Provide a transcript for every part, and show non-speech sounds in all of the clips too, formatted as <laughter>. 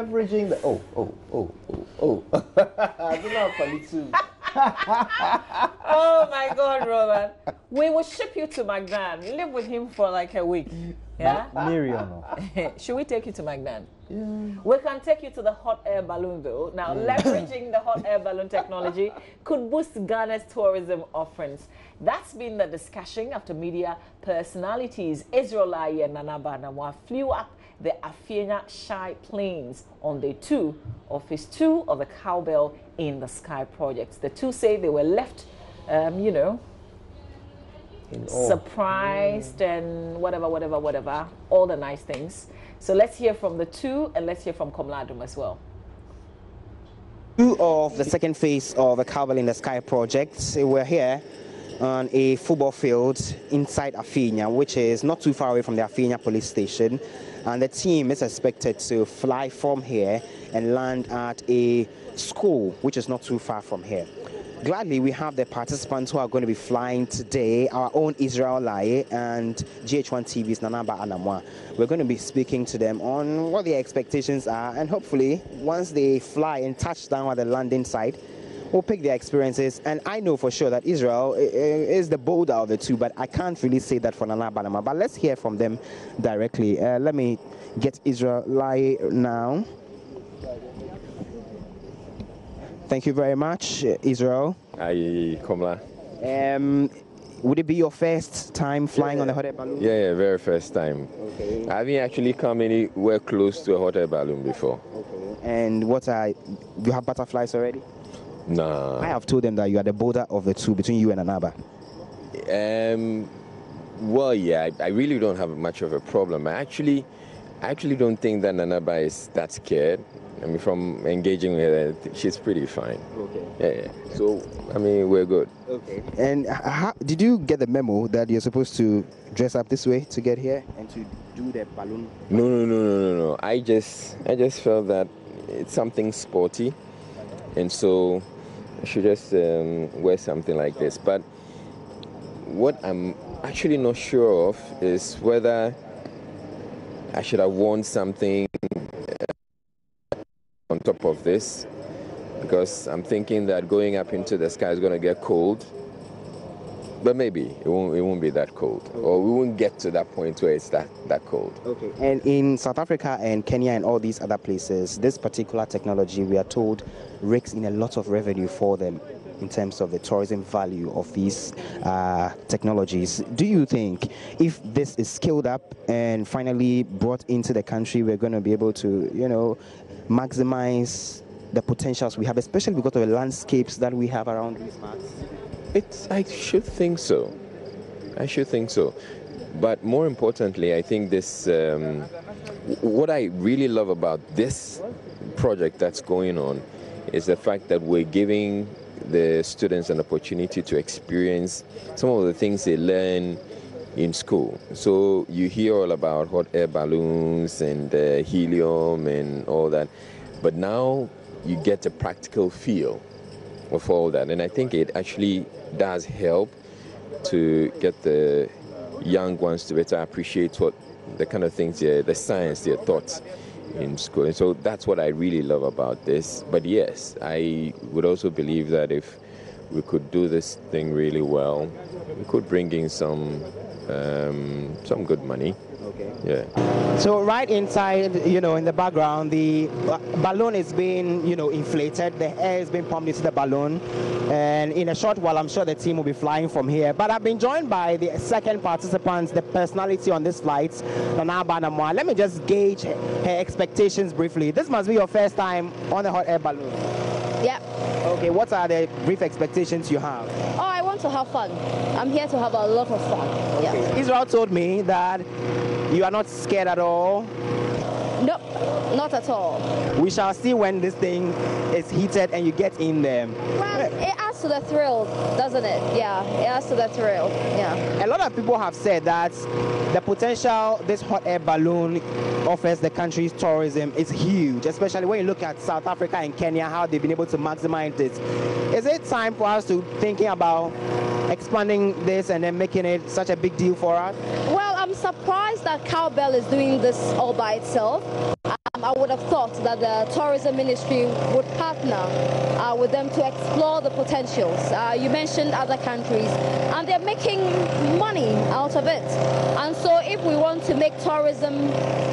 leveraging the. Oh, oh, oh, oh, oh. <laughs> I don't know funny too. <laughs> oh my God, Robert. We will ship you to Magnan. Live with him for like a week. Yeah? Miriam. <laughs> Should we take you to Magnan? Yeah. We can take you to the hot air balloon though. Now, yeah. leveraging the hot air balloon technology could boost Ghana's tourism offerings. That's been the discussion after media personalities Israel and Nana Aba Anamoah flew up the Afenya Shai Plains on day two of phase two of the Cowbell in the Sky project. The two say they were left, um, you know, surprised mm. and whatever, whatever, whatever, all the nice things. So let's hear from the two and let's hear from Komla Adom as well. Two of the second phase of the Cowbell in the Sky project. We're here on a football field inside Afenya, which is not too far away from the Afenya police station. And the team is expected to fly from here and land at a school, which is not too far from here. Gladly, we have the participants who are going to be flying today, our own Israel Laryea and GH1 TV's Nana Aba Anamoah. We're going to be speaking to them on what their expectations are, and hopefully, once they fly and touch down at the landing site, we'll pick their experiences. And I know for sure that Israel is the bolder of the two, but I can't really say that for Nana Aba Anamoah. But let's hear from them directly. Uh, let me get Israel Laryea now. Thank you very much, Israel. Hi, Komla. Um, would it be your first time flying yeah. on a hot air balloon? Yeah, yeah, very first time. Okay. I haven't actually come anywhere close to a hot air balloon before. Okay. And what are you have butterflies already? No. I have told them that you are the border of the two between you and Anaba. Um, well, yeah, I, I really don't have much of a problem. I actually, I actually don't think that Nanaba is that scared. I mean, from engaging with her, she's pretty fine. Okay. Yeah, yeah. So, I mean, we're good. Okay. And how, did you get the memo that you're supposed to dress up this way to get here and to do the balloon? No, no, no, no, no, no. I just, I just felt that it's something sporty, and so should just um, wear something like this. But what I'm actually not sure of is whether I should have worn something on top of this because I'm thinking that going up into the sky is going to get cold. But maybe it won't, it won't be that cold, okay. or we won't get to that point where it's that, that cold. Okay. And in South Africa and Kenya and all these other places, this particular technology, we are told, rakes in a lot of revenue for them in terms of the tourism value of these uh, technologies. Do you think if this is scaled up and finally brought into the country, we're going to be able to, you know, maximize the potentials we have, especially because of the landscapes that we have around these parts? It's, I should think so. I should think so. But more importantly, I think this, um, what I really love about this project that's going on is the fact that we're giving the students an opportunity to experience some of the things they learn in school. So you hear all about hot air balloons and uh, helium and all that, but now you get a practical feel of all that, and I think it actually does help to get the young ones to better appreciate what the kind of things, the science, their thoughts in school. And so that's what I really love about this. But yes, I would also believe that if we could do this thing really well, we could bring in some um, some good money. Okay. Yeah. So right inside, you know, in the background, the balloon is being, you know, inflated. The air is being pumped into the balloon, and in a short while, I'm sure the team will be flying from here. But I've been joined by the second participant, the personality on this flight, Nana Aba Anamoah. Let me just gauge her expectations briefly. This must be your first time on a hot air balloon. Yep. Okay. What are the brief expectations you have? Oh, I want to have fun. I'm here to have a lot of fun. Okay. Yeah. Israel told me that you are not scared at all. Nope, not at all. We shall see when this thing is heated and you get in there. Well, eh. it adds to the thrill, doesn't it? Yeah, it adds to the thrill. Yeah. A lot of people have said that the potential this hot air balloon offers the country's tourism is huge, especially when you look at South Africa and Kenya, how they've been able to maximize it. Is it time for us to thinking about expanding this and then making it such a big deal for us? Well, I'm surprised that Cowbell is doing this all by itself. I've I would have thought that the tourism ministry would partner uh, with them to explore the potentials. Uh, you mentioned other countries, and they're making money out of it. And so, if we want to make tourism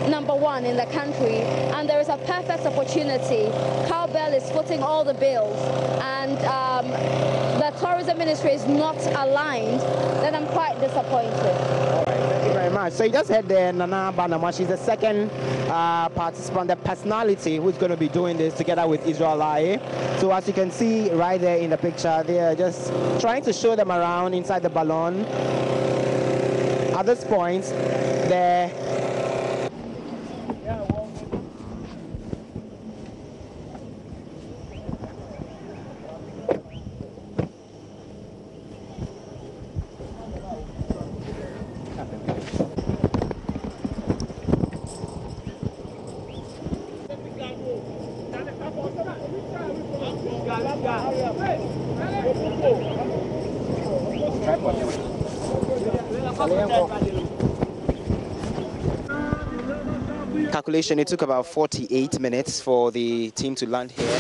number one in the country, and there is a perfect opportunity, Cowbell is footing all the bills, and um, the tourism ministry is not aligned, then I'm quite disappointed. Very much. So you just heard there Nana Aba Anamoah. She's the second uh, participant, the personality who's going to be doing this together with Israel Laryea. So as you can see right there in the picture, they are just trying to show them around inside the balloon. At this point, the calculation, it took about 48 minutes for the team to land here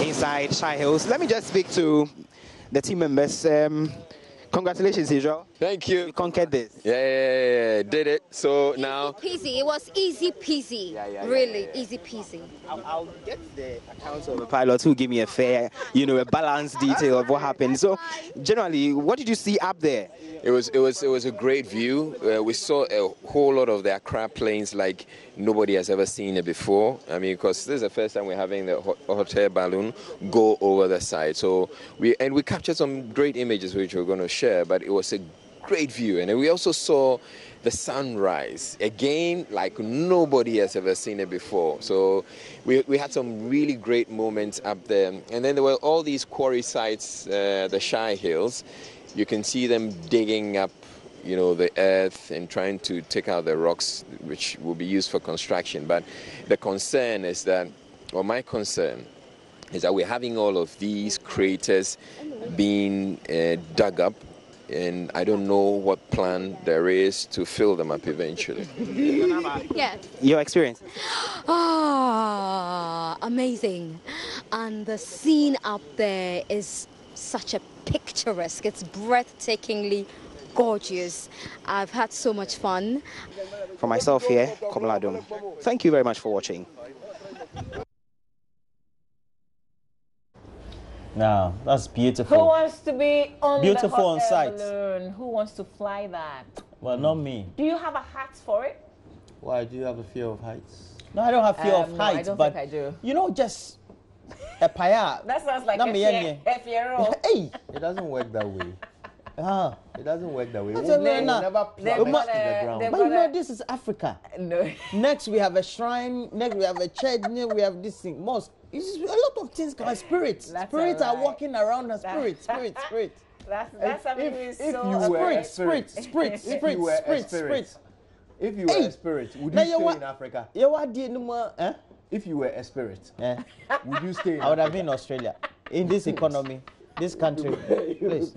inside Shai Hills. Let me just speak to the team members. Um, congratulations, Israel. Thank you. You conquered this. Yeah, yeah, yeah, yeah, did it. So now, Peasy. It was easy peasy. Yeah, yeah, yeah, really easy peasy. I'll, I'll get the accounts of the pilots who give me a fair, you know, a balanced detail of what happened. So, generally, what did you see up there? it was it was it was a great view. Uh, we saw a whole lot of the Accra Plains like nobody has ever seen it before. I mean, because this is the first time we're having the hot, air balloon go over the side. So we and we captured some great images which we're going to share. But it was a great view, and we also saw the sunrise again like nobody has ever seen it before so we, we had some really great moments up there and then there were all these quarry sites uh, the Shai Hills you can see them digging up you know the earth and trying to take out the rocks which will be used for construction but the concern is that or my concern is that we're having all of these craters being uh, dug up and I don't know what plan there is to fill them up eventually. <laughs> Yeah. Your experience? Ah, amazing. And the scene up there is such a picturesque. It's breathtakingly gorgeous. I've had so much fun. For myself here, Komla Adom. Thank you very much for watching. Now, that's beautiful. Who wants to be on Beautiful the hot on air site. balloon? Who wants to fly that? Well, not me. Do you have a hat for it? Why do you have a fear of heights? No, I don't have fear Um, of no, I heights, don't but think I do. you know, just a paya. That sounds like Na a me yenye. fier- a fiero. <laughs> Hey, It doesn't work that way. ah, It doesn't work that way. No. never plummet got to the ground. but you know, this is Africa. No. <laughs> Next, we have a shrine. Next, we have a church. Next, we have this thing, mosque. It's a lot of things. Are spirits. That's spirits are alright. walking around. As spirit, spirit, <laughs> spirit. That's, that's something if- if so you <laughs> were a Spirit, spirit, spirit, spirit, if spirit, you were a spirit, if you were Hey, a spirit, would now you stay in Africa? You what did no more? Eh? If you were a spirit, Eh? would you stay in I would have Africa? been in Australia. In this economy, this country. Please.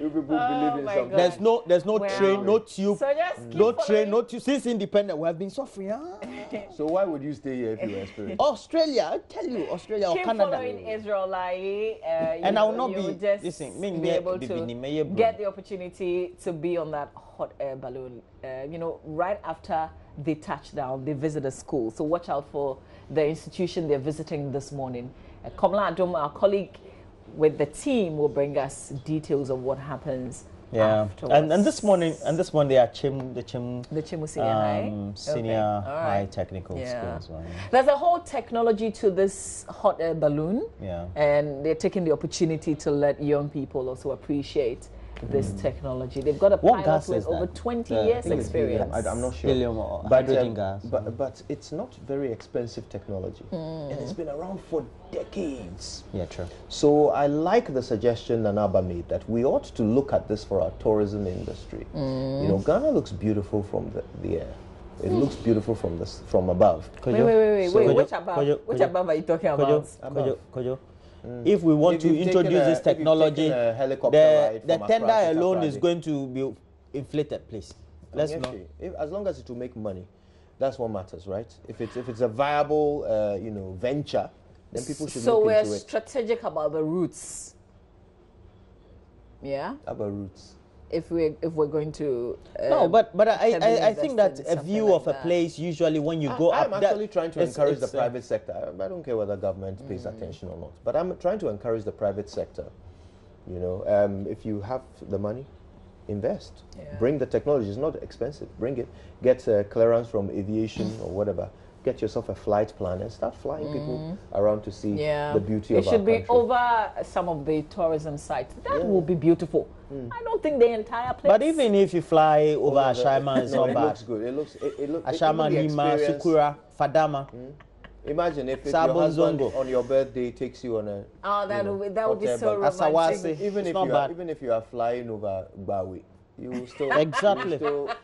You people Oh believe in something. God. There's no, there's no Well, train, no tube, So just keep no train, following- no tube. Since independent, we have been suffering. Huh? <laughs> So why would you stay here if you were a? <laughs> Australia, I tell you, Australia or Keep Canada. following Israel Laryea. Uh, And I will not be- just listen, me be able bibini, to bro. get the opportunity to be on that hot air balloon. Uh, you know, right after they touch down, they visit a school. So watch out for the institution they're visiting this morning. Uh, Komla Adom, our colleague with the team, will bring us details of what happens. Yeah, afterwards. and and this morning, and this morning they are Chim, the Chim, The Chemu Senior High? um, Okay, senior high technical Yeah. school as well. There's a whole technology to this hot air balloon. Yeah. And they're taking the opportunity to let young people also appreciate this technology. They've got a Mm. What pilot with over that? 20 The- years think it's helium. experience. I, am not sure. Helium or But, hydrogen um, gas. But, but it's not very expensive technology. Hmm. And it's been around for decades. Yeah, true. So I like the suggestion Nanaba made that we ought to look at this for our tourism industry. Hmm. You know, Ghana looks beautiful from the, the air. It looks beautiful from this from above. Wait, wait, wait, wait, So- wait. Kojo, Which above? Kojo, Which Kojo, above are you talking Kojo, about? Kojo, Kojo. If we want If to introduce a- this technology, a helicopter the, the tender alone is going to be inflated, please. Let's not. If, as long as it will make money. That's what matters, right? If it's if it's a viable, uh, you know, venture, then people should so look we're strategic about the routes. Yeah, about roots? If we're if we're going to No, um, but but I, I, I think that a view like of a place usually when you go up. I, am up, that- actually trying to it's- encourage the it's, uh, private sector. I, I don't care whether government pays Mm. attention or not, but I'm trying to encourage the private sector. You know, um, if you have the money, invest. Yeah. Bring the technology. It's not expensive. Bring it. Get uh, clearance from aviation or whatever. Get yourself a flight plan and start flying people around to see Mm. yeah, the beauty it of our should be country. over some of the tourism sites. That Yeah. will be beautiful. Mm. I don't think the entire place. But even if you fly oh, over Oh, the- Ashaiman, it's <laughs> no, not it bad. looks good. It looks. It, it look, it- Ashaiman, even Lima, Sukura, Fadama. Mm. Imagine if, if your husband Zongo. on your birthday takes you on a oh, that you know, would be, that would be hotel so bag. romantic. Asawase. even It's if not you are, even if you are flying over Bawi, you will still Exactly. You will still